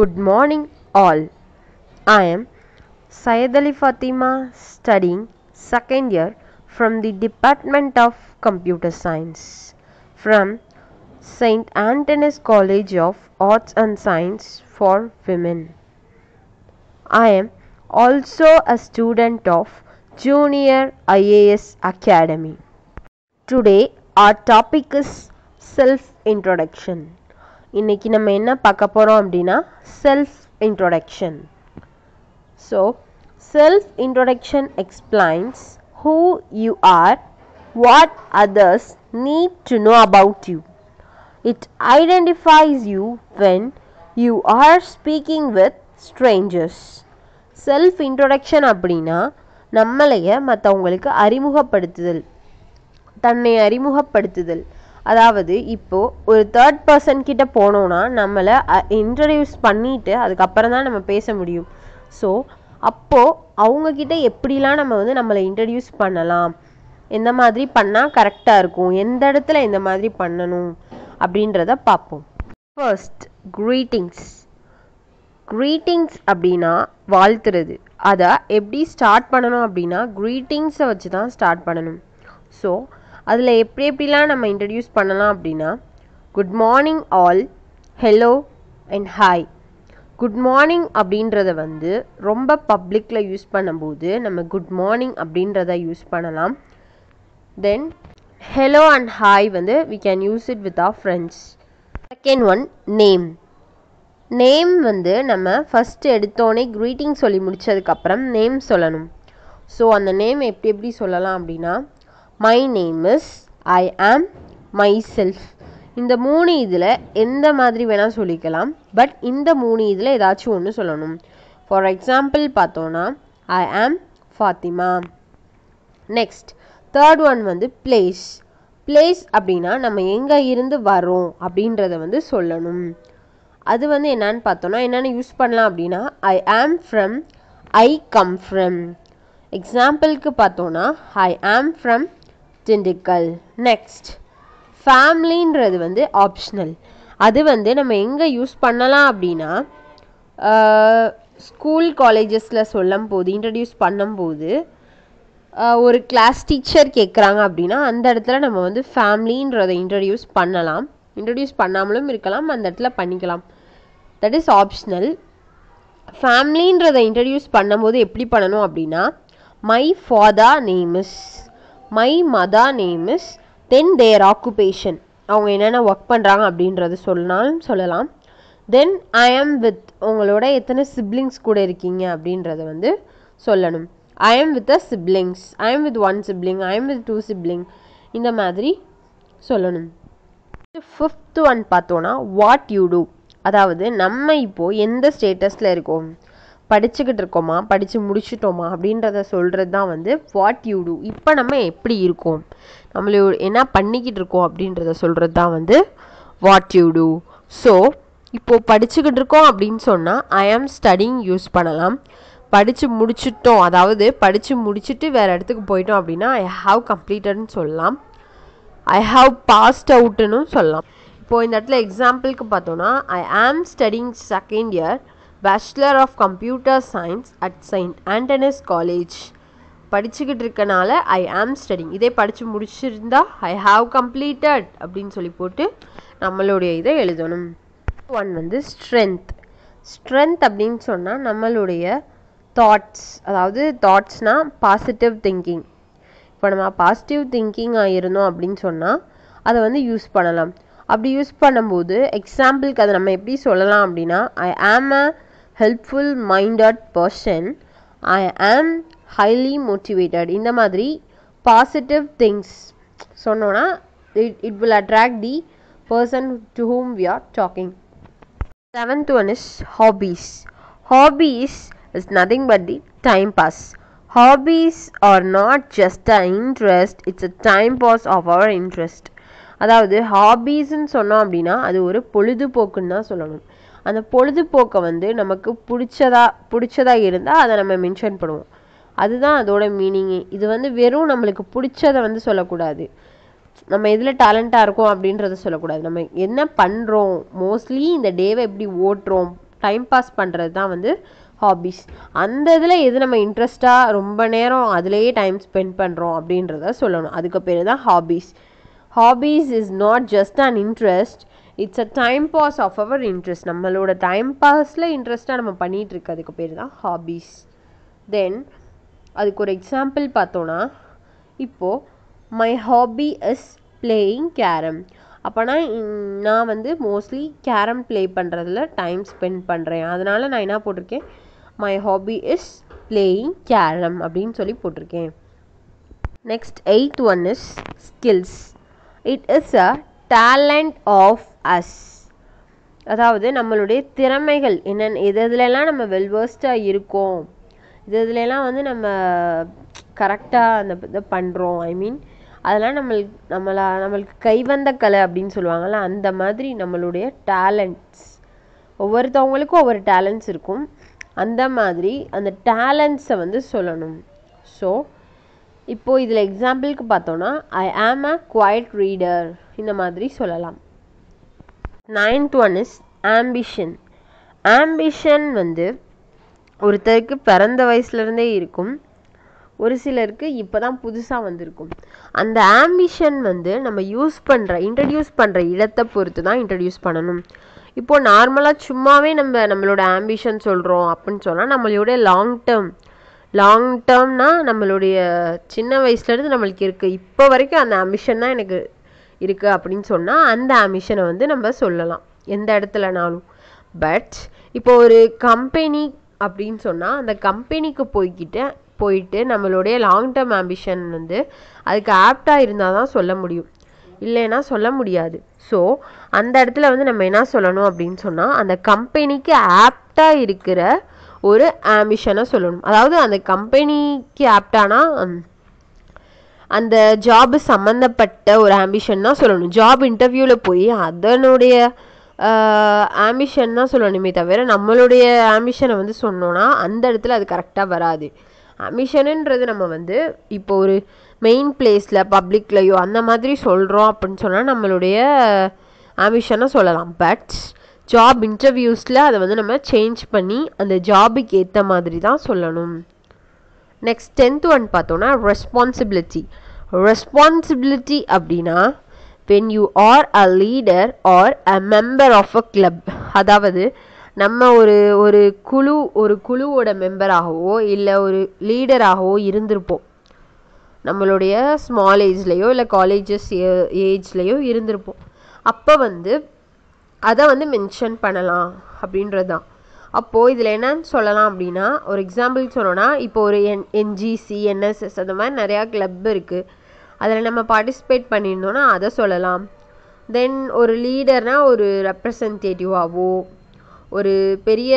Good morning, all. I am Syed Ali Fatima studying second year from the Department of Computer Science from St. Anthony's College of Arts and Science for Women. I am also a student of Junior IAS Academy. Today our topic is self introduction. இன்னைக்கு நம்ம என்ன பார்க்க போகிறோம் அப்படின்னா self introduction so self introduction explains who you are what others need to know about you it identifies you when you are speaking with strangers self introduction அப்படின்னா நம்மளைய மற்றவங்களுக்கு அறிமுகப்படுத்துதல். தன்னை அறிமுகப்படுத்துதல். அதாவது இப்போது ஒரு தேர்ட் பர்சன் கிட்ட போனோன்னா நம்மளை இன்ட்ரடியூஸ் பண்ணிட்டு அதுக்கப்புறம் தான் நம்ம பேச முடியும். ஸோ அப்போது அவங்கக்கிட்ட எப்படிலாம் நம்ம வந்து நம்மளை இன்ட்ரடியூஸ் பண்ணலாம்? எந்த மாதிரி பண்ணால் கரெக்டாக இருக்கும்? எந்த இடத்துல இந்த மாதிரி பண்ணணும்? அப்படின்றத பார்ப்போம். ஃபர்ஸ்ட் க்ரீட்டிங்ஸ் க்ரீட்டிங்ஸ் அப்படின்னா வாழ்த்துறது. அதை எப்படி ஸ்டார்ட் பண்ணணும் அப்படின்னா க்ரீட்டிங்ஸை வச்சு தான் ஸ்டார்ட் பண்ணணும். ஸோ அதில் எப்படி எப்படிலாம் நம்ம இன்ட்ரடியூஸ் பண்ணலாம் அப்படின்னா good morning all hello and hi good morning அப்படின்றத வந்து ரொம்ப பப்ளிக்கில் யூஸ் பண்ணும்போது நம்ம குட் மார்னிங் அப்படின்றத யூஸ் பண்ணலாம். தென் ஹலோ அண்ட் ஹாய் வந்து we can use it with our friends second one name name வந்து நம்ம ஃபஸ்ட்டு எடுத்தோடனே க்ரீட்டிங் சொல்லி முடித்ததுக்கப்புறம் நேம் சொல்லணும். ஸோ அந்த நேம் எப்படி எப்படி சொல்லலாம் அப்படின்னா மை நேம் இஸ் ஐ ஆம் மை செல்ஃப் இந்த மூணு இதில் எந்த மாதிரி வேணால் சொல்லிக்கலாம். பட் இந்த மூணு இதில் ஏதாச்சும் ஒன்று சொல்லணும். ஃபார் எக்ஸாம்பிள் பார்த்தோன்னா I am Fathima next third one வந்து பிளேஸ் பிளேஸ் அப்படின்னா நம்ம எங்கே இருந்து வரோம் அப்படின்றத வந்து சொல்லணும். அது வந்து என்னன்னு பார்த்தோன்னா என்னென்னு யூஸ் பண்ணலாம் அப்படின்னா I am from I come from எக்ஸாம்பிளுக்கு பார்த்தோன்னா I am from Dindigul. Next ஃபேமிலின்றது வந்து ஆப்ஷனல் அது வந்து நம்ம எங்கே யூஸ் பண்ணலாம் அப்படின்னா ஸ்கூல் காலேஜஸில் சொல்லும் போது இன்ட்ரடியூஸ் பண்ணும்போது ஒரு கிளாஸ் டீச்சர் கேட்குறாங்க அப்படின்னா அந்த இடத்துல நம்ம வந்து ஃபேமிலின்றதை இன்ட்ரடியூஸ் பண்ணலாம். இன்ட்ரடியூஸ் பண்ணாமலும் இருக்கலாம் அந்த இடத்துல பண்ணிக்கலாம். தட் இஸ் ஆப்ஷனல் ஃபேமிலின்றதை இன்ட்ரடியூஸ் பண்ணும்போது எப்படி பண்ணணும் அப்படின்னா my father name is my mother name is then their occupation அவங்க என்னென்ன ஒர்க் பண்ணுறாங்க அப்படின்றது சொன்னாலும் சொல்லலாம். தென் ஐ ஆம் வித் உங்களோட எத்தனை சிப்ளிங்ஸ் கூட இருக்கீங்க அப்படின்றத வந்து சொல்லணும். ஐ ஆம் வித் அ சிப்ளிங்ஸ் ஐ ஆம் வித் ஒன் சிப்ளிங் ஐ ஆம் வித் டூ சிப்ளிங் இந்த மாதிரி சொல்லணும். ஃபிஃப்த் ஒன் பார்த்தோன்னா வாட் யூ டூ அதாவது நம்ம இப்போது எந்த ஸ்டேட்டஸில் இருக்கோம்? படிச்சுக்கிட்டு இருக்கோமா படித்து முடிச்சிட்டோமா? அப்படின்றத சொல்கிறது தான் வந்து வாட் யூ டூ இப்போ நம்ம எப்படி இருக்கோம்? நம்மளோ என்ன பண்ணிக்கிட்டு இருக்கோம் அப்படின்றத சொல்கிறது தான் வந்து வாட் யூ டூ ஸோ இப்போது படிச்சுக்கிட்டு இருக்கோம் அப்படின்னு சொன்னால் ஐ ஆம் ஸ்டடிங் யூஸ் பண்ணலாம். படித்து முடிச்சிட்டோம். அதாவது படித்து முடிச்சுட்டு வேறு இடத்துக்கு போயிட்டோம் அப்படின்னா ஐ ஹாவ் கம்ப்ளீட்டட்னு சொல்லலாம். ஐ ஹாவ் பாஸ்ட் அவுட்டுன்னு சொல்லலாம். இப்போது இந்த இடத்துல எக்ஸாம்பிளுக்கு பார்த்தோன்னா I am studying second year bachelor of computer science at Saint Anthony's College படிச்சுக்கிட்டு இருக்கனால ஐ ஆம் ஸ்டடிங் இதே படித்து முடிச்சிருந்தா ஐ ஹாவ் கம்ப்ளீட்டட் அப்படின்னு சொல்லி போட்டு நம்மளுடைய இதை எழுதணும். ஒன் வந்து ஸ்ட்ரென்த் ஸ்ட்ரென்த் அப்படின்னு சொன்னால் நம்மளுடைய தாட்ஸ் அதாவது தாட்ஸ்னால் பாசிட்டிவ் திங்கிங் இப்போ நம்ம பாசிட்டிவ் திங்கிங்காக இருந்தோம் அப்படின்னு சொன்னால் அதை வந்து யூஸ் பண்ணலாம். அப்படி யூஸ் பண்ணும்போது எக்ஸாம்பிளுக்கு அதை நம்ம எப்படி சொல்லலாம் அப்படின்னா I am a helpful minded person I am highly motivated இந்த மாதிரி பாசிட்டிவ் திங்ஸ் சொன்னோன்னா it it will attract the person to whom we are talking seventh one is hobbies hobbies is nothing but the time pass hobbies are not just a interest it's a time pass of our interest அதாவது ஹாபீஸ்ன்னு சொன்னோம் அப்படின்னா அது ஒரு பொழுதுபோக்குன்னு தான் சொல்லணும். அந்த பொழுதுபோக்கை வந்து நமக்கு பிடிச்சதா பிடிச்சதா இருந்தால் அதை நம்ம மென்ஷன் பண்ணுவோம். அதுதான் அதோட மீனிங்கு இது வந்து வெறும் நம்மளுக்கு பிடிச்சதை வந்து சொல்லக்கூடாது. நம்ம எதில் டேலண்ட்டாக இருக்கோம் அப்படின்றத சொல்லக்கூடாது. நம்ம என்ன பண்ணுறோம் மோஸ்ட்லி இந்த டேவை எப்படி ஓட்டுறோம்? டைம் பாஸ் பண்ணுறது தான் வந்து ஹாபீஸ் அந்த இதில் எது நம்ம இன்ட்ரெஸ்ட்டாக ரொம்ப நேரம் அதுலேயே டைம் ஸ்பெண்ட் பண்ணுறோம் அப்படின்றத சொல்லணும். அதுக்கு பேர் தான் hobbies hobbies is not just an interest it's a time pass of our interest நம்மளோட டைம் பாஸில் இன்ட்ரெஸ்ட்டாக நம்ம பண்ணிகிட்டு இருக்கிறதுக்கு பேர் தான் ஹாபீஸ் தென் அதுக்கு ஒரு எக்ஸாம்பிள் பார்த்தோன்னா இப்போது my hobby is playing carrom அப்போனா நான் வந்து மோஸ்ட்லி கேரம் ப்ளே பண்ணுறதுல டைம் ஸ்பெண்ட் பண்ணுறேன் அதனால் நான் என்ன போட்டிருக்கேன்? My hobby is playing carrom அப்படின்னு சொல்லி போட்டிருக்கேன். Next eighth one is skills it is a talent of us அதாவது நம்மளுடைய திறமைகள் என்னென்ன எது எதுலலாம் நம்ம வெல்வர்ஸ்டாக இருக்கோம். இது இதுலலாம் வந்து நம்ம கரெக்டாக அந்த இதை பண்ணுறோம் ஐ மீன் அதெல்லாம் நம்மளுக்கு நம்மளா நம்மளுக்கு கைவந்த கலை அப்படின்னு சொல்லுவாங்கள்ல அந்த மாதிரி நம்மளுடைய டேலண்ட்ஸ் ஒவ்வொருத்தவங்களுக்கும் ஒவ்வொரு டேலண்ட்ஸ் இருக்கும். அந்த மாதிரி அந்த டேலண்ட்ஸை வந்து சொல்லணும். ஸோ இப்போது இதில் எக்ஸாம்பிளுக்கு பார்த்தோன்னா I am a quite reader இந்த மாதிரி சொல்லலாம். Ninth one is ambition ambition வந்து ஒருத்தருக்கு பிறந்த வயசுலேருந்தே இருக்கும். ஒரு சிலருக்கு இப்போ தான் புதுசாக வந்திருக்கும். அந்த ஆம்பிஷன் வந்து நம்ம யூஸ் பண்ணுற இன்ட்ரடியூஸ் பண்ணுற இடத்தை பொறுத்து தான் இன்ட்ரடியூஸ் பண்ணணும் இப்போது நார்மலாக சும்மாவே நம்ம நம்மளோட ஆம்பிஷன் சொல்கிறோம் அப்படின்னு சொன்னால் நம்மளோட லாங் டேர்ம் லாங் டேர்ம்னா நம்மளுடைய சின்ன வயசுலேருந்து நம்மளுக்கு இருக்குது இப்போ வரைக்கும் அந்த ஆம்பிஷன் தான் எனக்கு இருக்குது அப்படின்னு சொன்னால் அந்த ஆம்பிஷனை வந்து நம்ம சொல்லலாம். எந்த இடத்துலனாலும். பட் இப்போ ஒரு கம்பெனி அப்படின்னு சொன்னால் அந்த கம்பெனிக்கு போய்கிட்டு போயிட்டு நம்மளுடைய லாங் டேர்ம் ஆம்பிஷன் வந்து அதுக்கு ஆப்டாக இருந்தால் தான் சொல்ல முடியும். இல்லைன்னா சொல்ல முடியாது. ஸோ அந்த இடத்துல வந்து நம்ம என்ன சொல்லணும் அப்படின்னு சொன்னால் அந்த கம்பெனிக்கு ஆப்டாக இருக்கிற ஒரு ஆம்பிஷனை சொல்லணும். அதாவது அந்த கம்பெனிக்கு ஆப்டானா அந்த ஜாபு சம்மந்தப்பட்ட ஒரு ஆம்பிஷன் தான் சொல்லணும். ஜாப் இன்டர்வியூவில் போய் அதனுடைய ஆம்பிஷன் தான் சொல்லணுமே தவிர நம்மளுடைய ஆம்பிஷனை வந்து சொன்னோன்னா அந்த இடத்துல அது கரெக்டாக வராது. ஆம்பிஷனுன்றது நம்ம வந்து இப்போ ஒரு மெயின் பிளேஸில் பப்ளிக்லையோ அந்த மாதிரி சொல்கிறோம் அப்படின்னு சொன்னால் நம்மளுடைய ஆம்பிஷனை சொல்லலாம். பட் ஜாப் இன்டர்வியூஸில் அதை வந்து நம்ம சேஞ்ச் பண்ணி அந்த ஜாபுக்கு ஏற்ற மாதிரி தான் சொல்லணும். நெக்ஸ்ட் டென்த் ஒன் பார்த்தோன்னா ரெஸ்பான்சிபிலிட்டி ரெஸ்பான்சிபிலிட்டி அப்படின்னா when you are a leader or a member of a club அதாவது நம்ம ஒரு ஒரு குழு ஒரு குழுவோட மெம்பராகவோ இல்லை ஒரு லீடராகவோ இருந்திருப்போம். நம்மளுடைய ஸ்மால் ஏஜ்லேயோ இல்லை காலேஜஸ் ஏஜ்லேயோ இருந்திருப்போம். அப்போ வந்து அதை வந்து மென்ஷன் பண்ணலாம் அப்படின்றது தான் அப்போது இதில் என்னன்னு சொல்லலாம் அப்படின்னா ஒரு எக்ஸாம்பிள் சொல்லணும்னா இப்போ ஒரு என் என்ஜிசி என்எஸ்எஸ் அந்த மாதிரி நிறையா கிளப் இருக்குது அதில் நம்ம பார்ட்டிசிபேட் பண்ணியிருந்தோன்னா அதை சொல்லலாம். தென் ஒரு லீடர்னால் ஒரு ரெப்ரசன்டேட்டிவாகவோ ஒரு பெரிய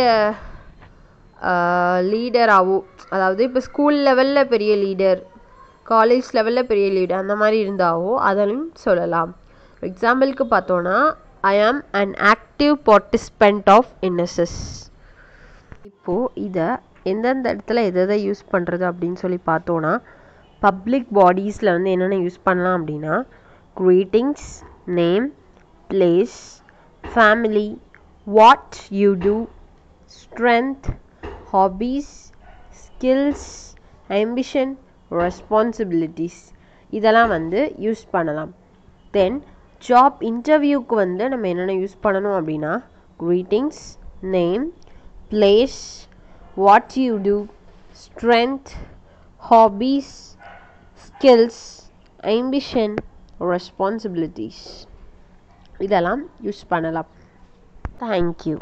லீடராகவோ அதாவது இப்போ ஸ்கூல் லெவலில் பெரிய லீடர் காலேஜ் லெவலில் பெரிய லீடர் அந்த மாதிரி இருந்தாவோ அதையும் சொல்லலாம். எக்ஸாம்பிளுக்கு பார்த்தோன்னா I am an active participant of NSS இப்போது இதை எந்தெந்த இடத்துல எதை எதை யூஸ் பண்ணுறது அப்படின்னு சொல்லி பார்த்தோன்னா பப்ளிக் பாடிஸில் வந்து என்னென்ன யூஸ் பண்ணலாம் அப்படின்னா greetings name place family what you do strength hobbies skills ambition responsibilities இதெல்லாம் வந்து யூஸ் பண்ணலாம். தென் ஜாப் இன்டர்வியூக்கு வந்து நம்ம என்னென்ன யூஸ் பண்ணணும் அப்படின்னா greetings name place, what you do, strength, hobbies, skills, ambition, responsibilities இதெல்லாம் யூஸ் பண்ணலாம் தேங்க்யூ